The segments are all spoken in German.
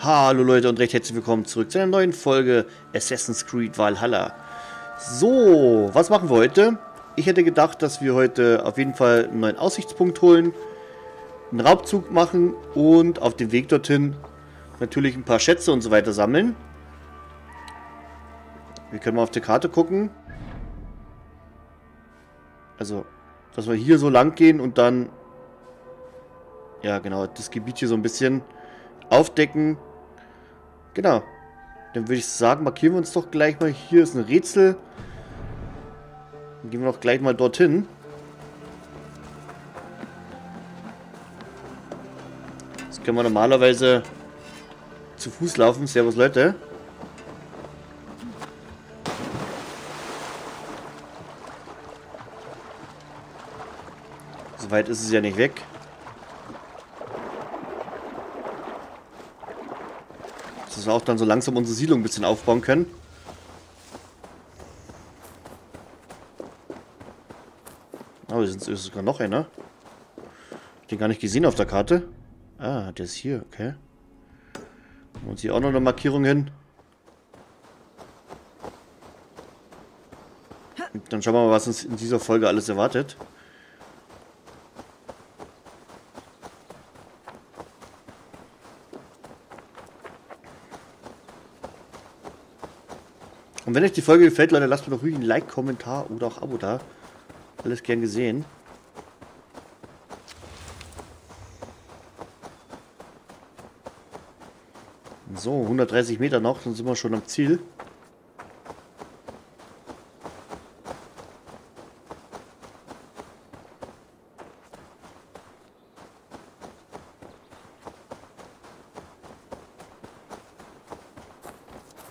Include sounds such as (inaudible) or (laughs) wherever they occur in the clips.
Hallo Leute und recht herzlich willkommen zurück zu einer neuen Folge Assassin's Creed Valhalla. So, was machen wir heute? Ich hätte gedacht, dass wir heute auf jeden Fall einen neuen Aussichtspunkt holen, einen Raubzug machen und auf dem Weg dorthin natürlich ein paar Schätze und so weiter sammeln. Wir können mal auf die Karte gucken. Also, dass wir hier so lang gehen und dann, ja genau, das Gebiet hier so ein bisschen aufdecken Genau. Dann würde ich sagen, markieren wir uns doch gleich mal. Hier ist ein Rätsel. Dann gehen wir doch gleich mal dorthin. Das können wir normalerweise zu Fuß laufen. Servus, Leute. Soweit ist es ja nicht weg. dass wir auch dann so langsam unsere Siedlung ein bisschen aufbauen können. Oh, hier ist sogar noch einer. Den gar nicht gesehen auf der Karte. Ah, der ist hier, okay. Und hier auch noch eine Markierung hin. Und dann schauen wir mal, was uns in dieser Folge alles erwartet. Und wenn euch die Folge gefällt, Leute, lasst mir doch ruhig ein Like, Kommentar oder auch Abo da. Alles gern gesehen. So, 130 Meter noch, dann sind wir schon am Ziel.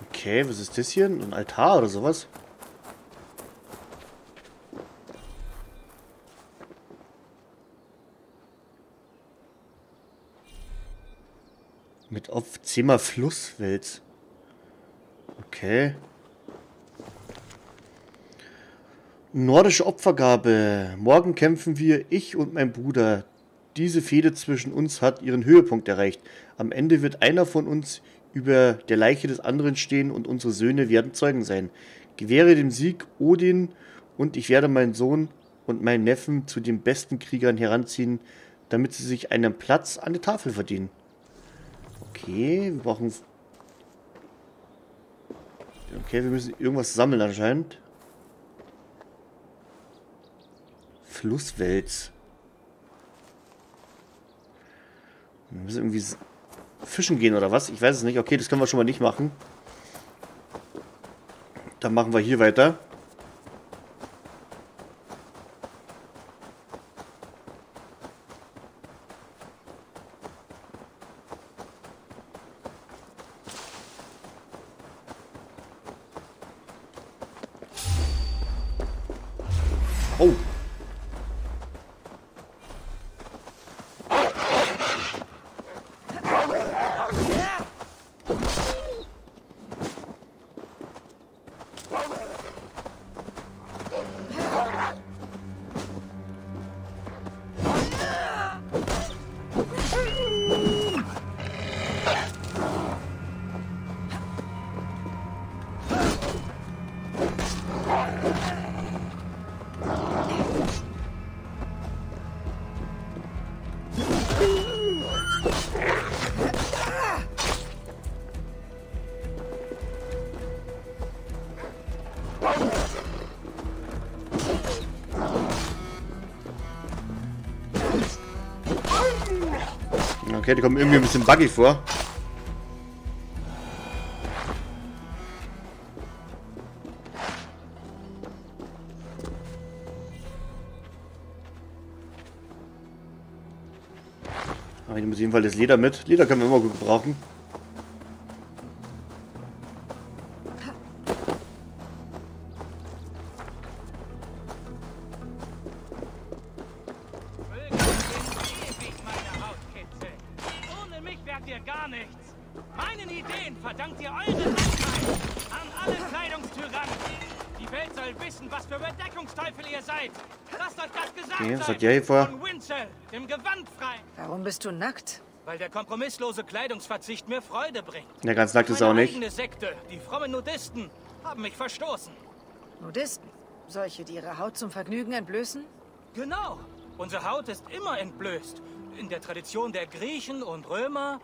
Okay, was ist das hier? Ein Altar oder sowas? Mit auf Zimmer Flusswelt. Okay. Nordische Opfergabe. Morgen kämpfen wir, ich und mein Bruder. Diese Fehde zwischen uns hat ihren Höhepunkt erreicht. Am Ende wird einer von uns über der Leiche des anderen stehen und unsere Söhne werden Zeugen sein. Gewähre dem Sieg Odin und ich werde meinen Sohn und meinen Neffen zu den besten Kriegern heranziehen, damit sie sich einen Platz an der Tafel verdienen. Okay, wir brauchen... Okay, wir müssen irgendwas sammeln anscheinend. Flusswels. Wir müssen irgendwie fischen gehen oder was? Ich weiß es nicht. Okay, das können wir schon mal nicht machen. Dann machen wir hier weiter. Okay, die kommen irgendwie ein bisschen buggy vor. Aber ich muss jeden Fall das Leder mit. Leder können wir immer gut gebrauchen. gar nichts. Meinen Ideen verdankt ihr eure Weisheit an alle Kleidungstyrannen. Die Welt soll wissen, was für Überdeckungsteufel ihr seid. Lasst euch das gesagt okay, sein. vor. von Winchell, dem Gewand. Warum bist du nackt? Weil der kompromisslose Kleidungsverzicht mir Freude bringt. Ja, ganz nackt ist auch nicht. Meine Sekte, die frommen Nudisten, haben mich verstoßen. Nudisten? Solche, die ihre Haut zum Vergnügen entblößen? Genau. Unsere Haut ist immer entblößt. In der Tradition der Griechen und Römer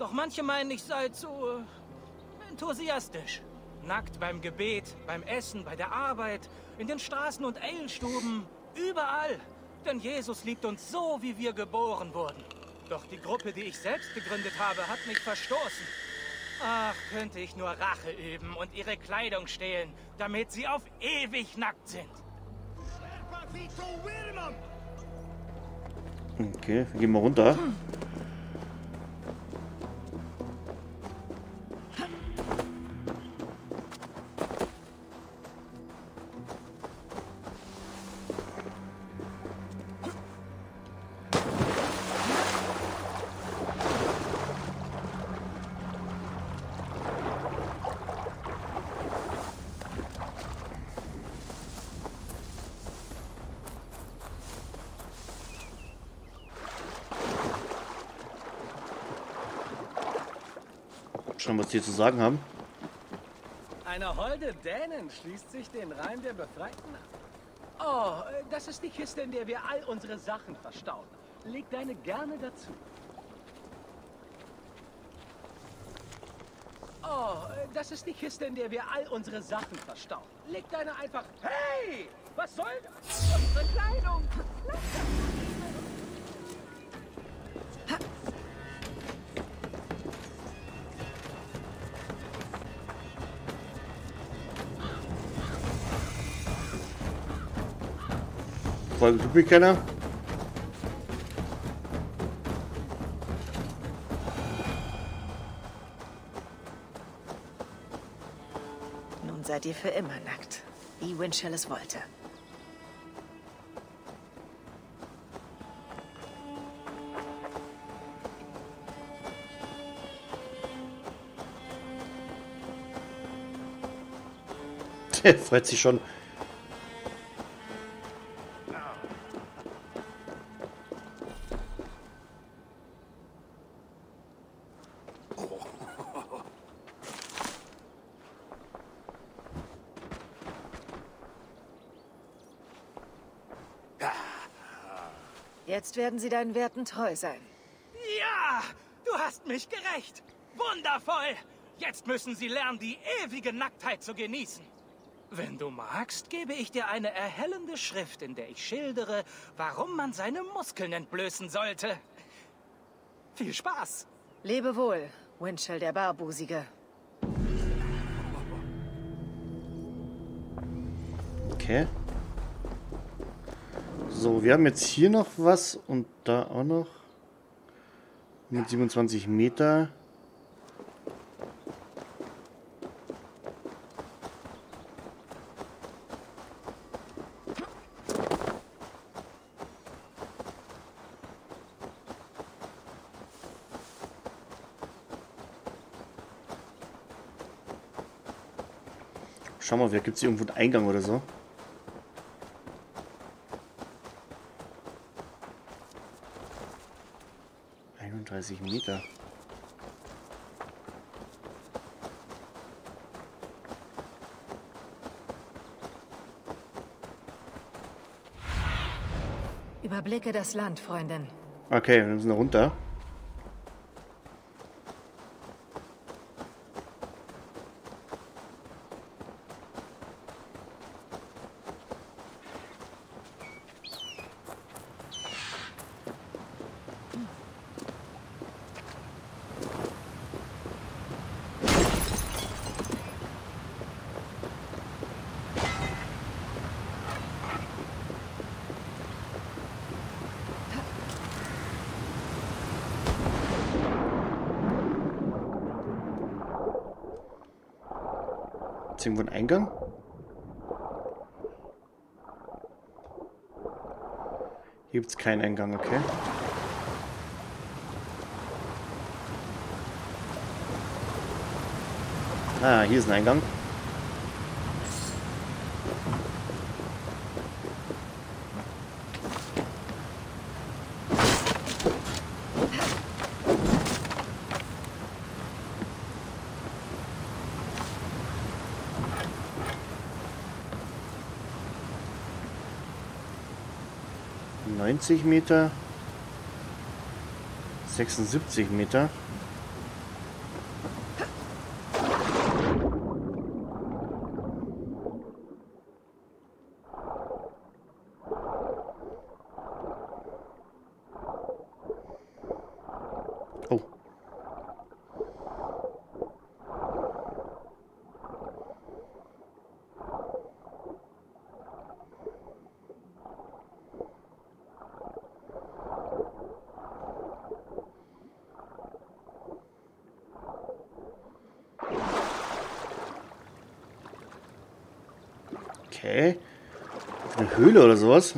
doch manche meinen, ich sei zu äh, enthusiastisch. Nackt beim Gebet, beim Essen, bei der Arbeit, in den Straßen und Eilstuben, überall. Denn Jesus liebt uns so, wie wir geboren wurden. Doch die Gruppe, die ich selbst gegründet habe, hat mich verstoßen. Ach, könnte ich nur Rache üben und ihre Kleidung stehlen, damit sie auf ewig nackt sind. Okay, wir gehen mal runter. Schauen, was die zu sagen haben. Eine Holde Dänen schließt sich den Reim der Befreiten an. Oh, äh, das ist die Kiste, in der wir all unsere Sachen verstauen. Leg deine gerne dazu. Oh, äh, das ist die Kiste, in der wir all unsere Sachen verstauen. Leg deine einfach... Hey! Was soll das? Unsere Kleidung! Folge Typikenner. Nun seid ihr für immer nackt. Wie Winchell es wollte. (laughs) Der freut sich schon. Jetzt werden sie deinen Werten treu sein. Ja, du hast mich gerecht. Wundervoll. Jetzt müssen sie lernen, die ewige Nacktheit zu genießen. Wenn du magst, gebe ich dir eine erhellende Schrift, in der ich schildere, warum man seine Muskeln entblößen sollte. Viel Spaß. Lebe wohl, Winchell der Barbusige. Okay. So, wir haben jetzt hier noch was und da auch noch. Mit 27 Meter. Schau mal, vielleicht gibt es hier irgendwo einen Eingang oder so. Einunddreißig Meter. Überblicke das Land, Freundin. Okay, wir müssen da runter. Ist irgendwo ein Eingang? Hier gibt es keinen Eingang, okay. Ah, hier ist ein Eingang. 90 Meter. 76 Meter. Oh. Okay. Eine Höhle oder sowas.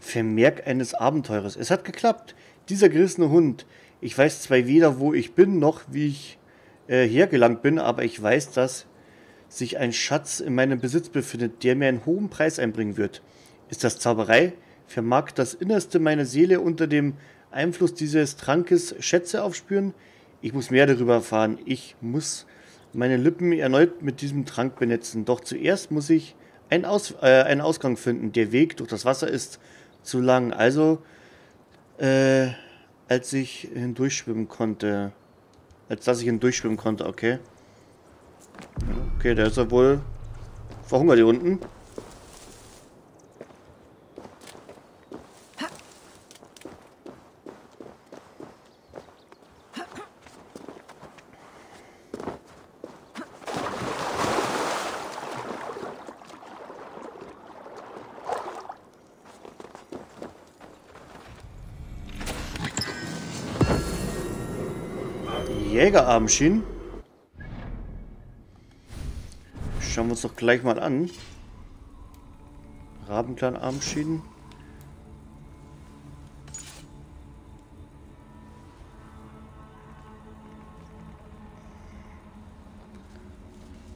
Vermerk eines Abenteurers. Es hat geklappt. Dieser gerissene Hund. Ich weiß zwar weder, wo ich bin, noch wie ich äh, hergelangt bin, aber ich weiß, dass sich ein Schatz in meinem Besitz befindet, der mir einen hohen Preis einbringen wird. Ist das Zauberei? Vermag das Innerste meiner Seele unter dem Einfluss dieses Trankes Schätze aufspüren? Ich muss mehr darüber erfahren. Ich muss meine Lippen erneut mit diesem Trank benetzen. Doch zuerst muss ich einen, Aus, äh, einen Ausgang finden. Der Weg durch das Wasser ist zu lang. Also, äh, als ich hindurchschwimmen konnte. Als dass ich hindurchschwimmen konnte, okay. Okay, der ist ja wohl verhungert hier unten. Jägerarmschienen. Schauen wir uns doch gleich mal an. Rabenklan Armschienen.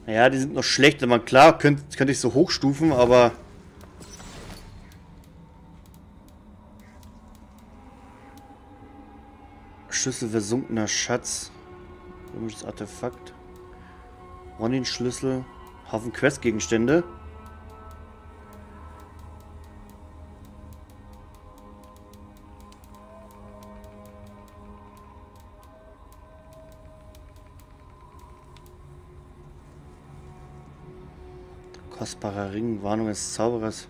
Ja, die sind noch schlecht. Man klar könnte, könnte ich so hochstufen, aber Schlüssel versunkener Schatz. Komisches Artefakt. Ronin-Schlüssel. Haufen Questgegenstände. Kostbarer Ring, Warnung des Zauberers.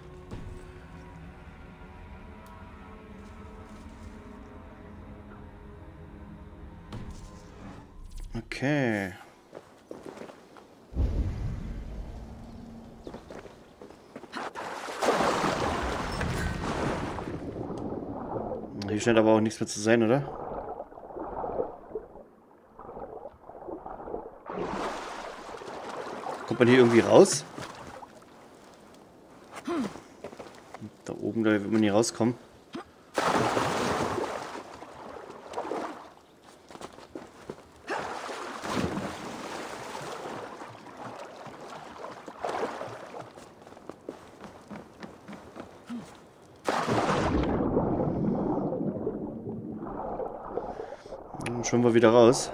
Okay. Hier scheint aber auch nichts mehr zu sein, oder? Kommt man hier irgendwie raus? Da oben, da wird man hier rauskommen. Dann schwimmen wir wieder raus.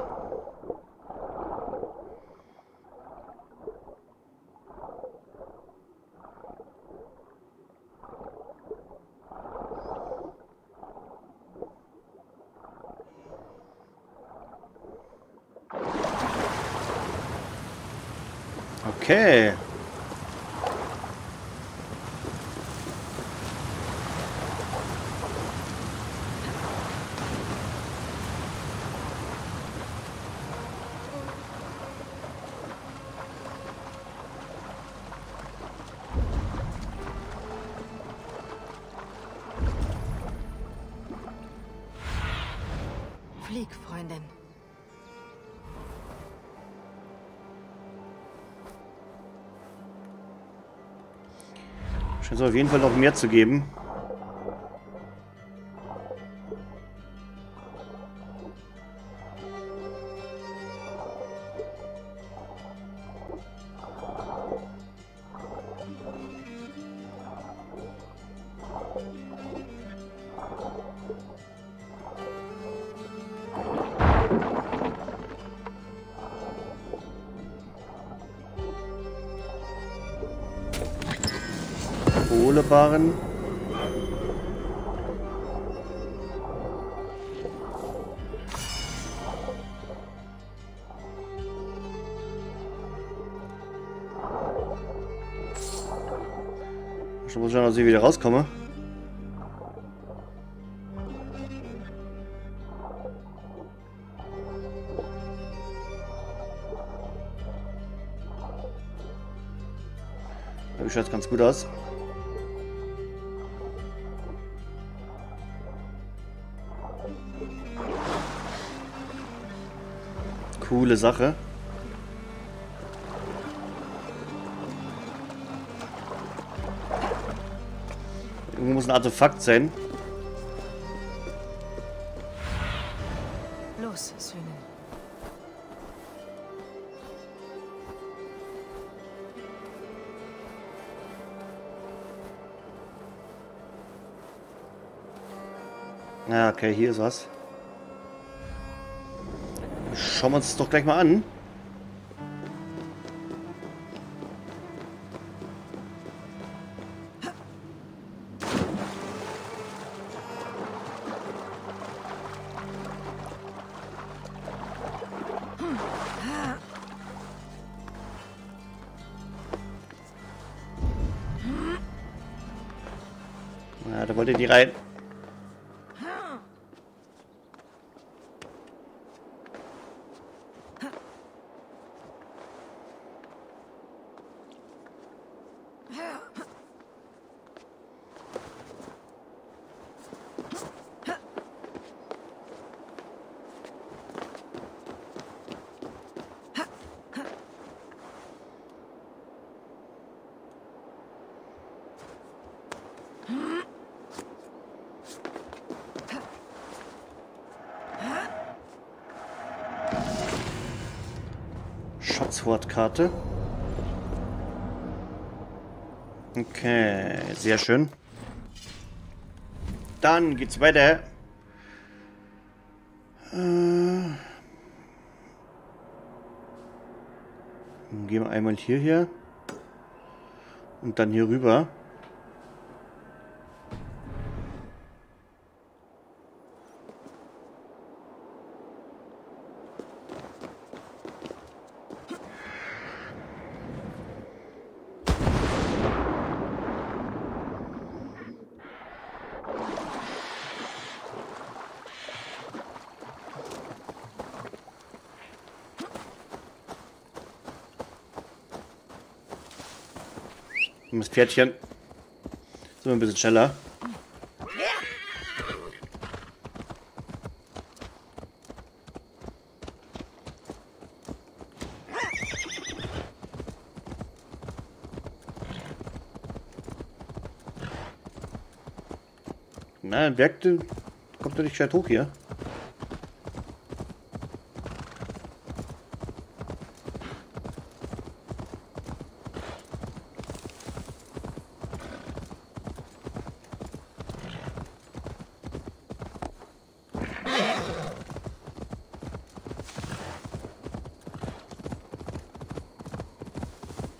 Flieg, Freundin. Scheint es auf jeden Fall noch mehr zu geben. Wieder rauskomme. Da schaut ganz gut aus. Coole Sache. Irgendwo muss ein Artefakt sein. Los, Söhne. Ja, okay, hier ist was. Schauen wir uns das doch gleich mal an. Schatzwortkarte. Okay, sehr schön. Dann geht's weiter. Äh, gehen wir einmal hierher. Und dann hier rüber. Pferdchen. Sind wir ein bisschen schneller. Na, der kommt doch nicht gescheit hoch hier.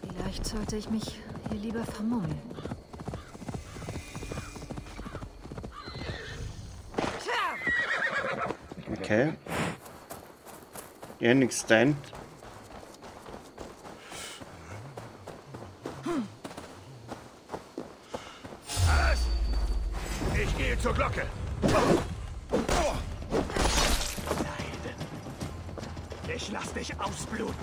Vielleicht sollte ich mich hier lieber vermummeln. Okay. Nix dein. Ich gehe zur Glocke. Leiden. Ich lass dich ausbluten.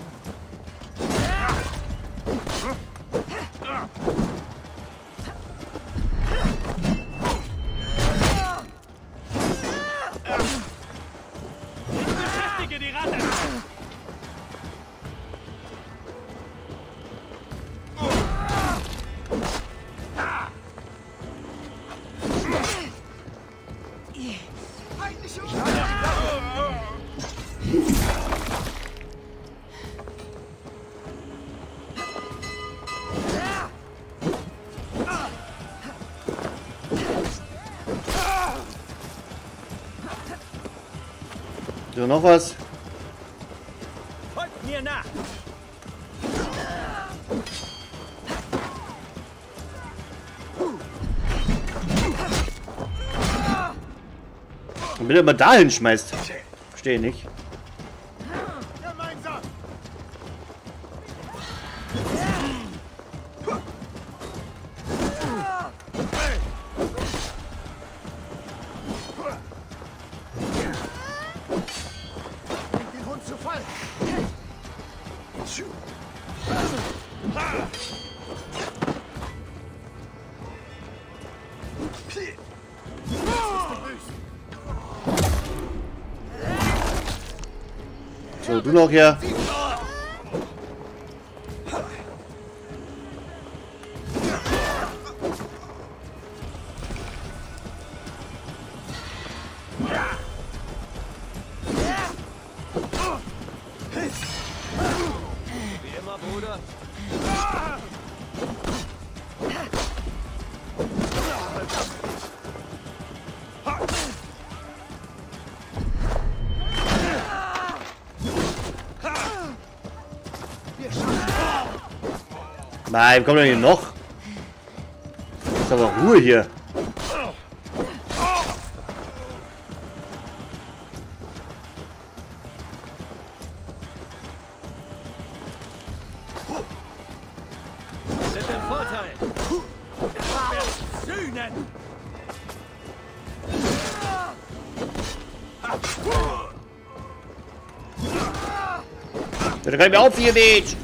noch was? Folgt mir nach! Und wenn er immer dahin schmeißt. Verstehe nicht. So, du noch hier. Nein, kommt doch hier noch. Ist aber Ruhe hier. Bitte kann mir auf, ihr Mädchen.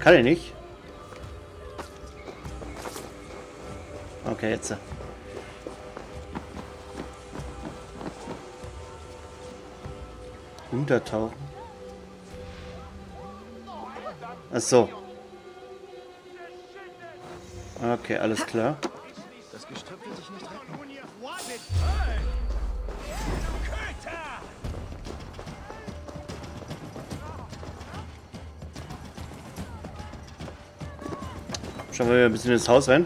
Kann er nicht. Okay, jetzt. Untertauchen. Ach so. Okay, alles klar. Schauen wir ein bisschen ins Haus rein.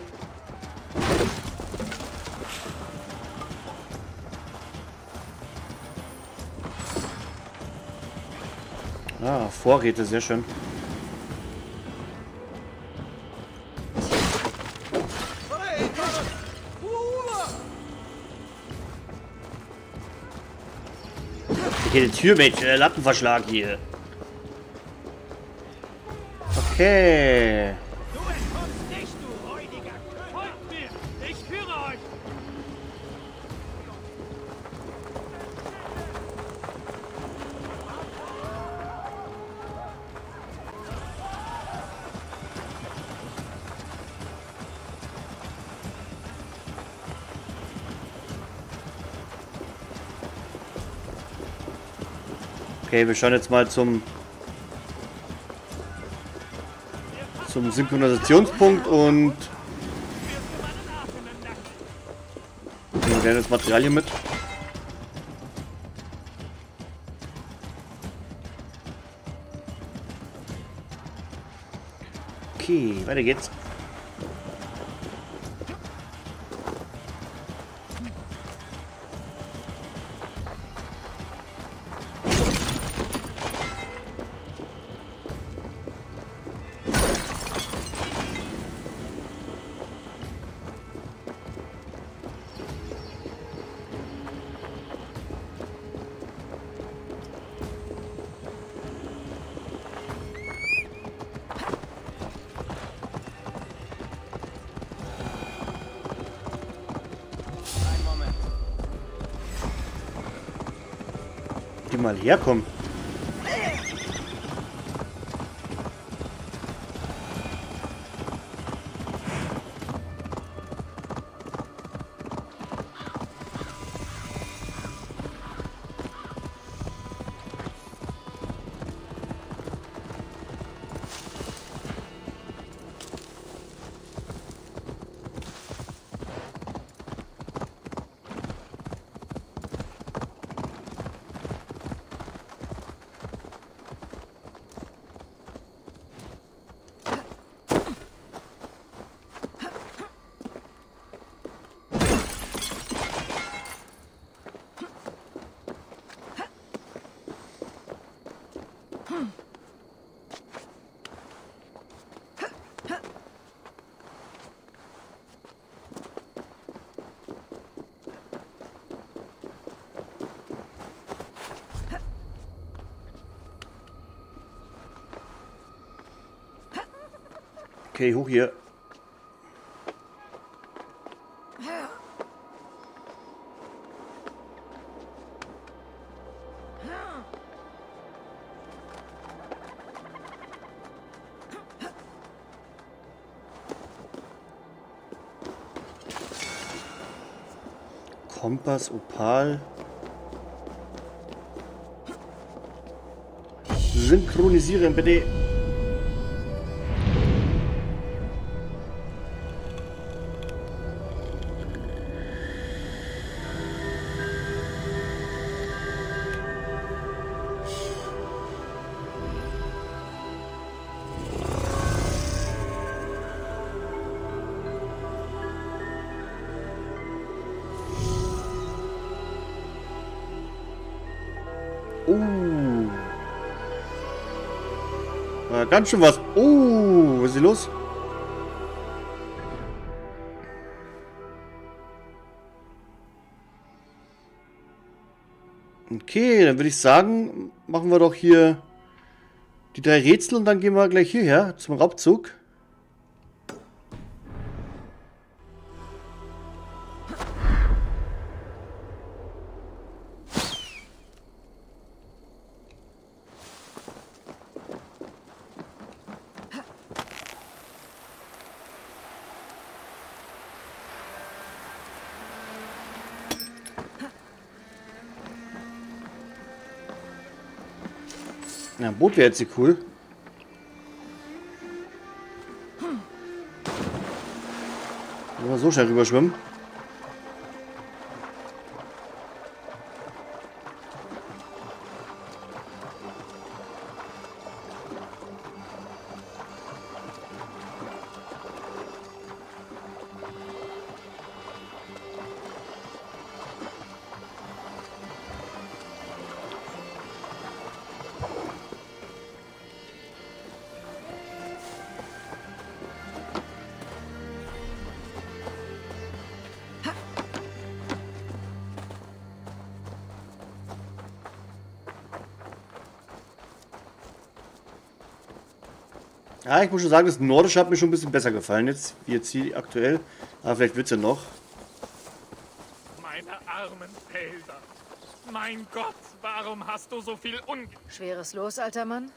Ah, Vorräte, sehr schön. Hier die Tür mit äh, Lattenverschlag hier. Okay. Okay, wir schauen jetzt mal zum zum Synchronisationspunkt und nehmen gerne das Material hier mit. Okay, weiter geht's. Herkommen. Okay, hoch hier. Kompass, Opal. Synchronisieren bitte. Ganz schön was. Uh, was ist hier los? Okay, dann würde ich sagen, machen wir doch hier die drei Rätsel und dann gehen wir gleich hierher zum Raubzug. Ja, ein Boot wäre jetzt cool. Wenn wir so schnell rüberschwimmen. Ich muss schon sagen, das Nordische hat mir schon ein bisschen besser gefallen jetzt, wie jetzt hier aktuell. Aber vielleicht wird es ja noch. Meine armen Felder. Mein Gott, warum hast du so viel Un... Schweres Los, alter Mann?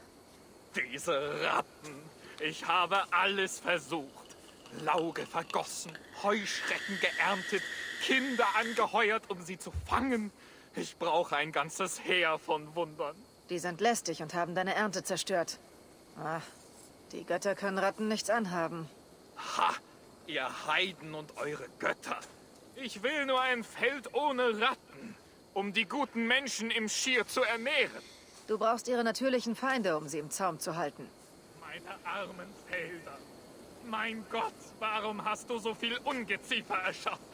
Diese Ratten. Ich habe alles versucht. Lauge vergossen, Heuschrecken geerntet, Kinder angeheuert, um sie zu fangen. Ich brauche ein ganzes Heer von Wundern. Die sind lästig und haben deine Ernte zerstört. Ah, die Götter können Ratten nichts anhaben. Ha! Ihr Heiden und eure Götter. Ich will nur ein Feld ohne Ratten, um die guten Menschen im Schir zu ernähren. Du brauchst ihre natürlichen Feinde, um sie im Zaum zu halten. Meine armen Felder. Mein Gott, warum hast du so viel Ungeziefer erschaffen?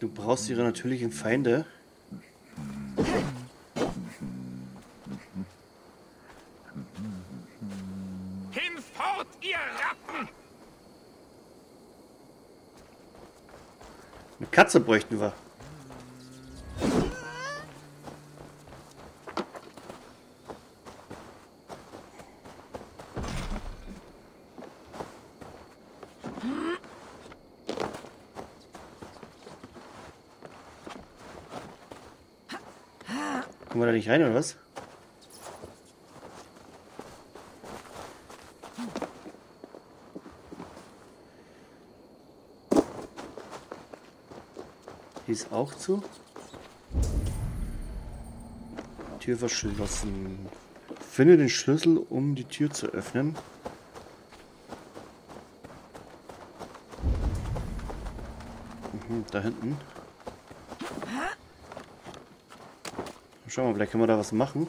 Du brauchst ihre natürlichen Feinde. Ihr Ratten! Eine Katze bräuchten wir. Kommen wir da nicht rein, oder was? Ist auch zu. Tür verschlossen. Finde den Schlüssel, um die Tür zu öffnen. Mhm, da hinten. Schauen wir, vielleicht können wir da was machen.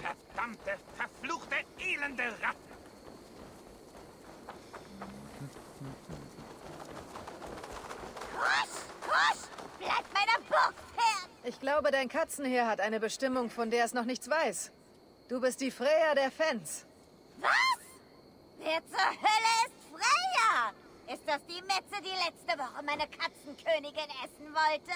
Ich glaube, dein Katzenheer hat eine Bestimmung, von der es noch nichts weiß. Du bist die Freya der Fans. Was? Wer zur Hölle ist Freya? Ist das die Metze, die letzte Woche meine Katzenkönigin essen wollte?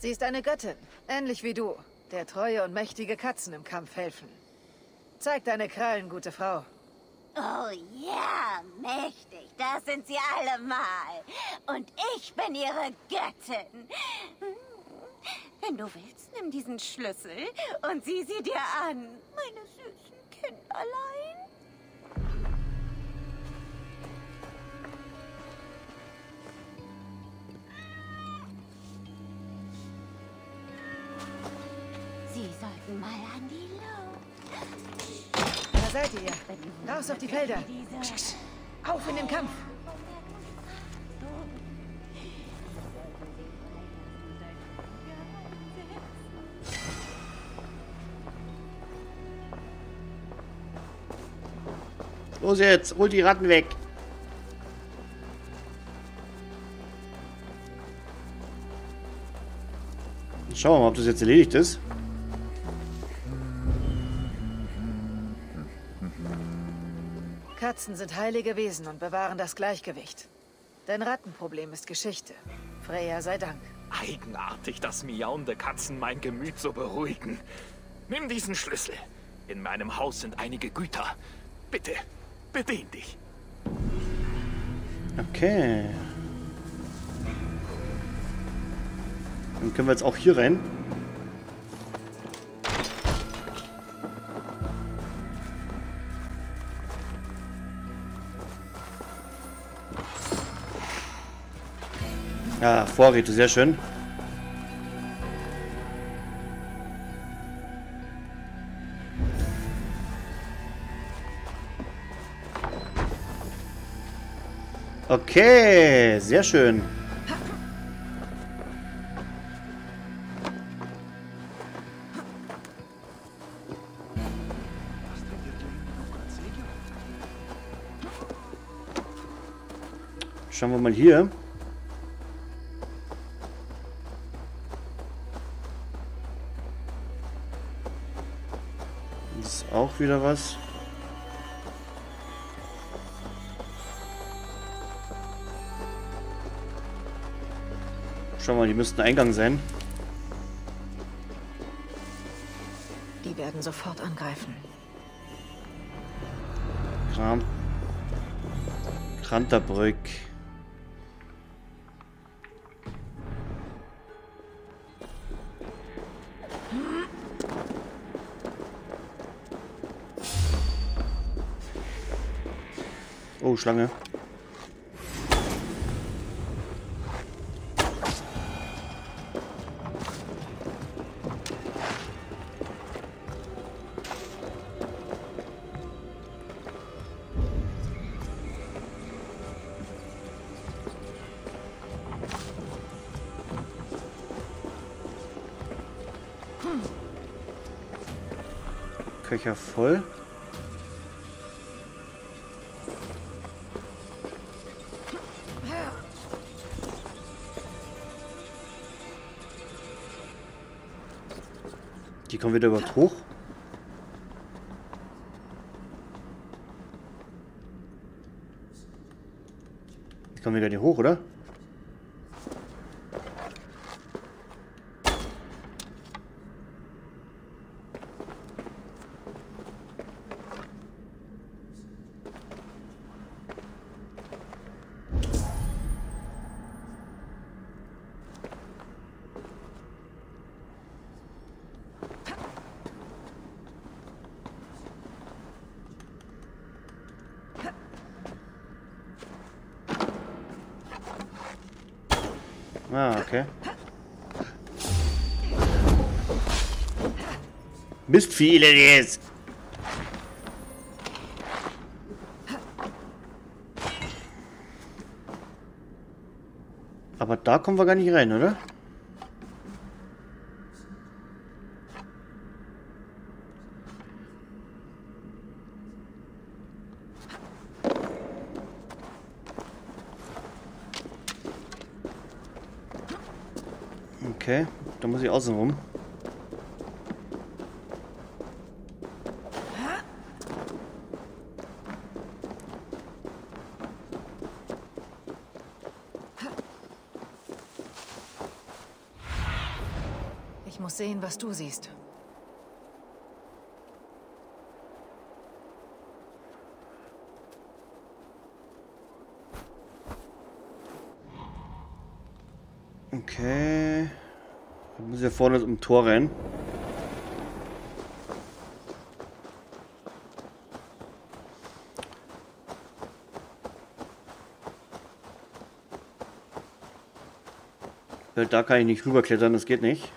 Sie ist eine Göttin, ähnlich wie du. der treue und mächtige Katzen im Kampf helfen. Zeig deine Krallen, gute Frau. Oh ja, mächtig. Das sind sie allemal. Und ich bin ihre Göttin. Wenn du willst, nimm diesen Schlüssel und sieh sie dir an. Meine süßen Kinderlein. Sie sollten mal an die Luft. Seid ihr. Raus auf die Felder. Auf in den Kampf. Los jetzt, hol die Ratten weg. Schauen wir mal, ob das jetzt erledigt ist. Katzen sind heilige Wesen und bewahren das Gleichgewicht. Dein Rattenproblem ist Geschichte. Freya sei Dank. Eigenartig, dass miauende Katzen mein Gemüt so beruhigen. Nimm diesen Schlüssel. In meinem Haus sind einige Güter. Bitte, bedien dich. Okay. Dann können wir jetzt auch hier rein. Ja, Vorräte, sehr schön. Okay, sehr schön. Schauen wir mal hier. Wieder was. Schau mal, die müssten Eingang sein. Die werden sofort angreifen. Kram. Kranterbrück. Oh, Schlange. Köcher voll. Kommen wieder überhaupt hoch. Die kommen wieder nicht hoch, oder? Ah, okay. Mist viele jetzt. Aber da kommen wir gar nicht rein, oder? Okay, da muss ich außen rum. Sehen, was du siehst. Okay. Da muss ja vorne zum Tor rein. Da kann ich nicht rüberklettern, das geht nicht.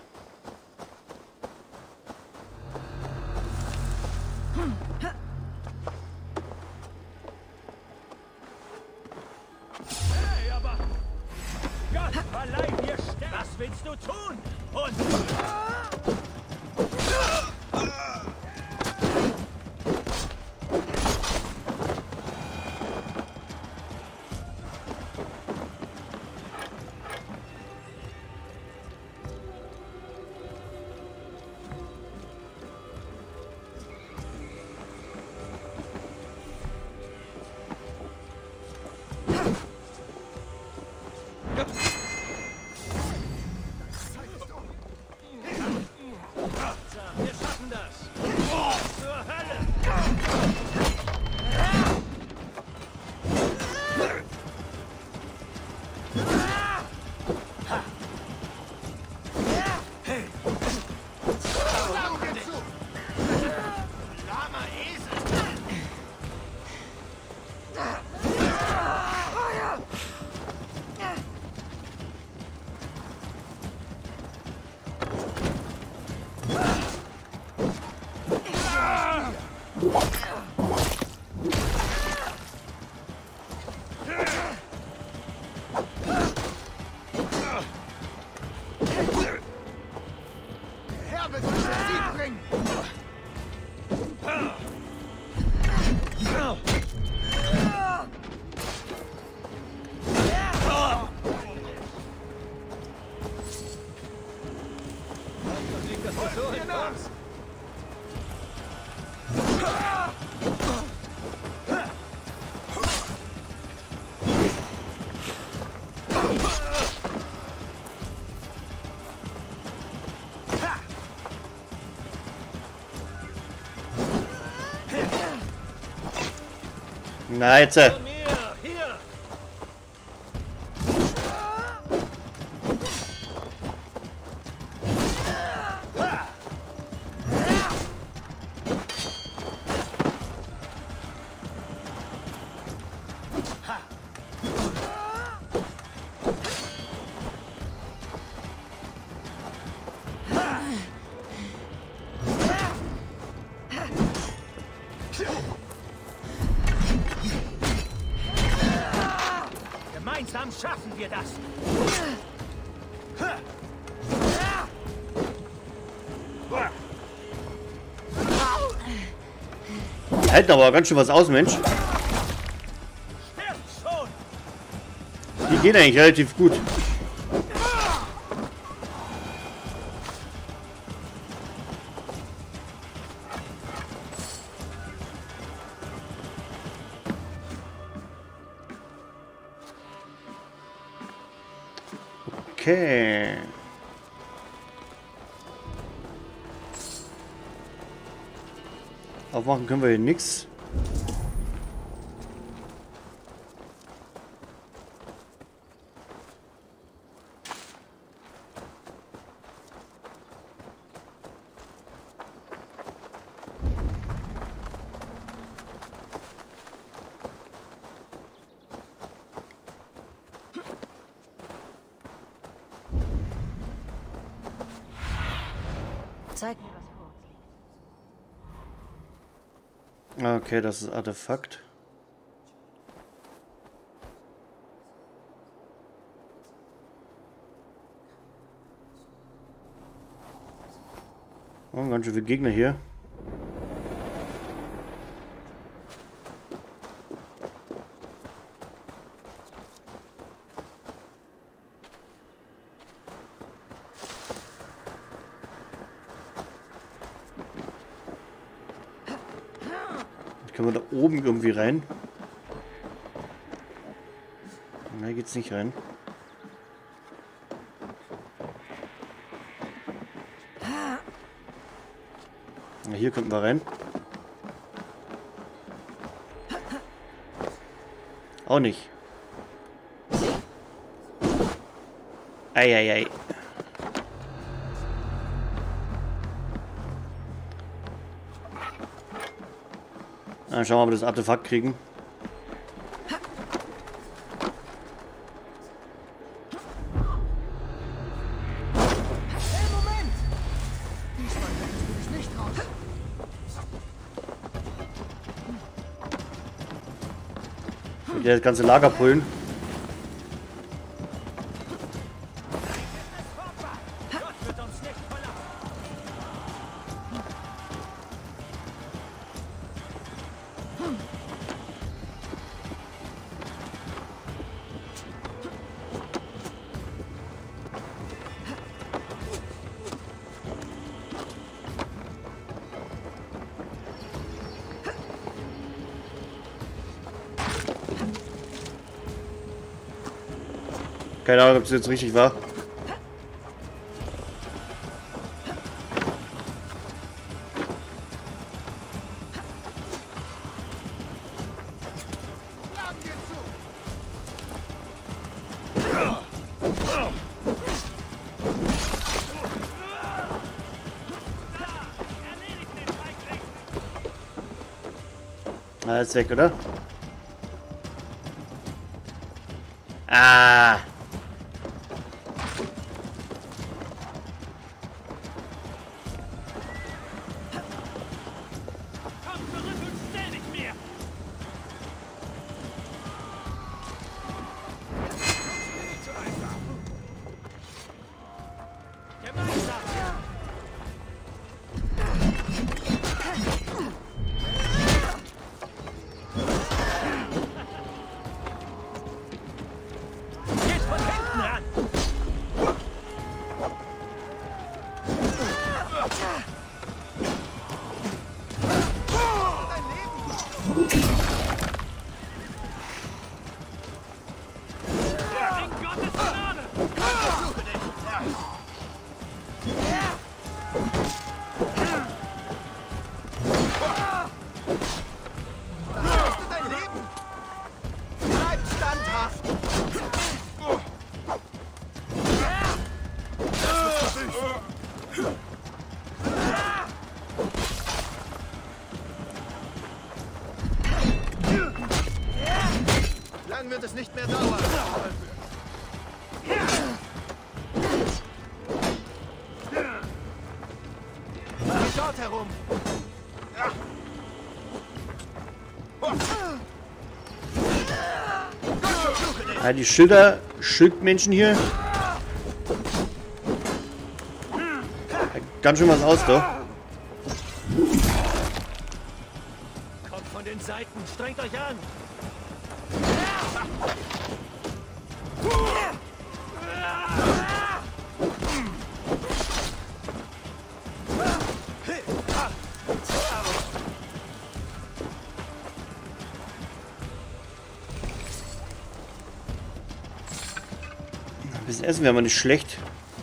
Na, jetzt. äh, halten aber ganz schön was aus, Mensch. Die gehen eigentlich relativ gut. Aufmachen können wir hier nichts. Zeig mir, was vor uns liegt. Okay, das ist Artefakt. Oh, ganz schön viele Gegner hier. Können wir da oben irgendwie rein? Geht's nicht rein. Na, hier könnten wir rein. Auch nicht. Eieiei. Dann schauen wir, ob wir das Artefakt kriegen. Das ganze Lager pullen. Keine Ahnung, ob es jetzt richtig war. Alles weg, oder? Ja, die Schilder, Schildmenschen hier. Ganz schön was aus, da. Essen wäre mal nicht schlecht.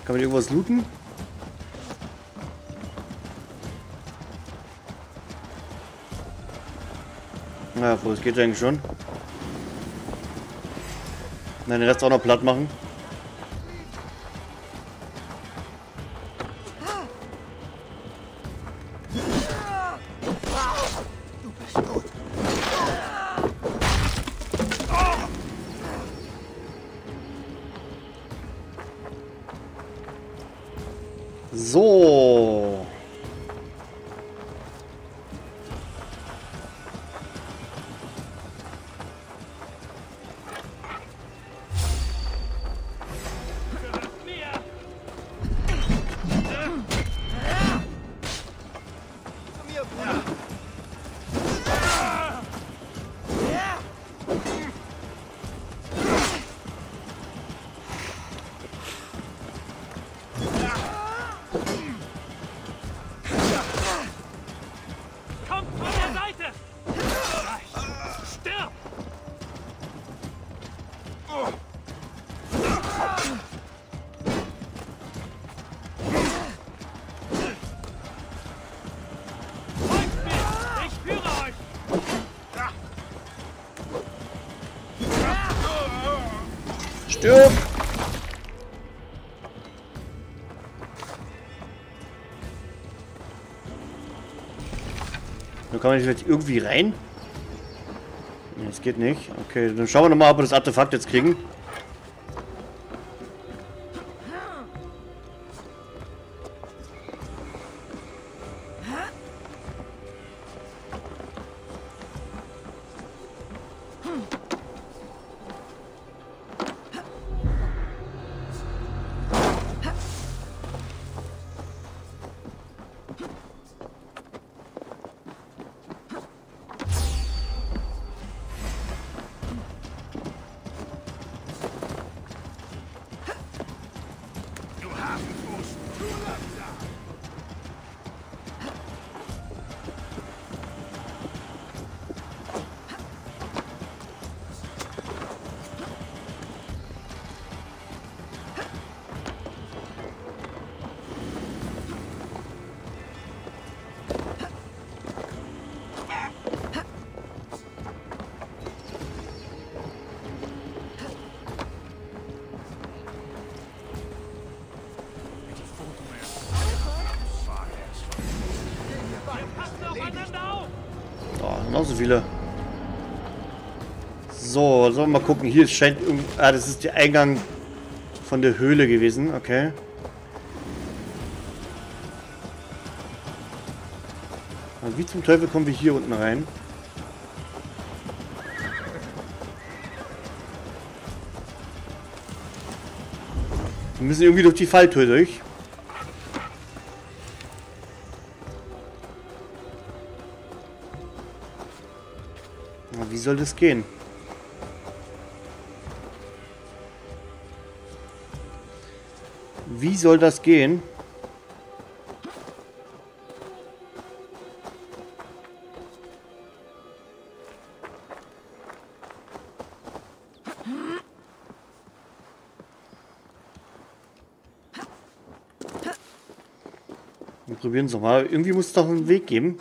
Kann man irgendwas looten? Na, wo es geht eigentlich schon. Nein, den Rest auch noch platt machen. Kann man jetzt irgendwie rein. Nee, das geht nicht. Okay, dann schauen wir nochmal, ob wir das Artefakt jetzt kriegen. Viele. So, sollen wir mal gucken. Hier scheint. Ah, das ist der Eingang von der Höhle gewesen. Okay. Aber wie zum Teufel kommen wir hier unten rein? Wir müssen irgendwie durch die Falltür durch. Wie soll das gehen? Wie soll das gehen? Wir probieren es nochmal. Irgendwie muss es doch einen Weg geben.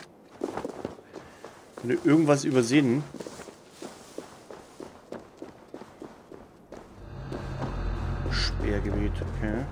Wenn wir irgendwas übersehen. Okay.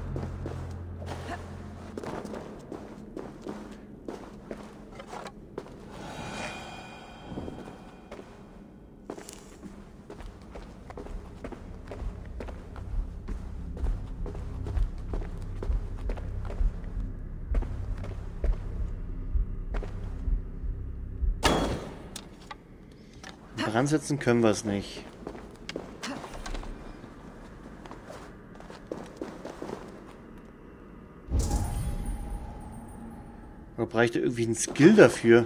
Dran können wir es nicht. Man bräuchte irgendwie einen Skill dafür.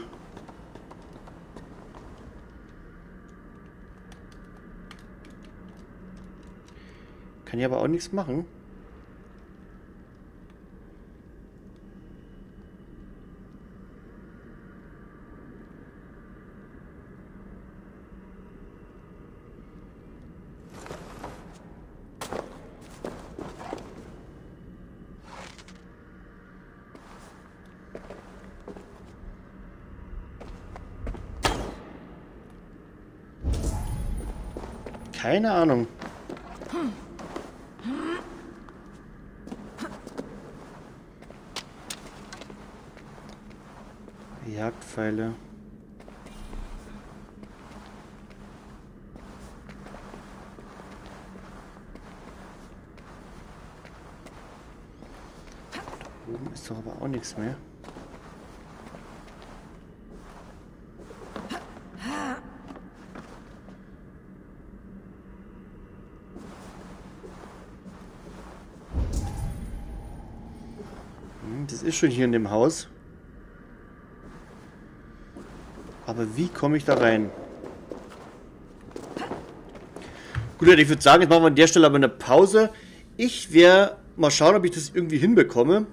Kann ich aber auch nichts machen. Keine Ahnung. Jagdpfeile. Da oben ist doch aber auch nichts mehr. Das ist schon hier in dem Haus. Aber wie komme ich da rein? Gut, ich würde sagen, jetzt machen wir an der Stelle aber eine Pause. Ich werde mal schauen, ob ich das irgendwie hinbekomme.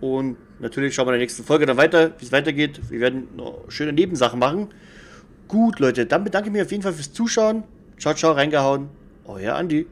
Und natürlich schauen wir in der nächsten Folge dann weiter, wie es weitergeht. Wir werden noch schöne Nebensachen machen. Gut, Leute, dann bedanke ich mich auf jeden Fall fürs Zuschauen. Ciao, ciao, reingehauen. Euer Andi.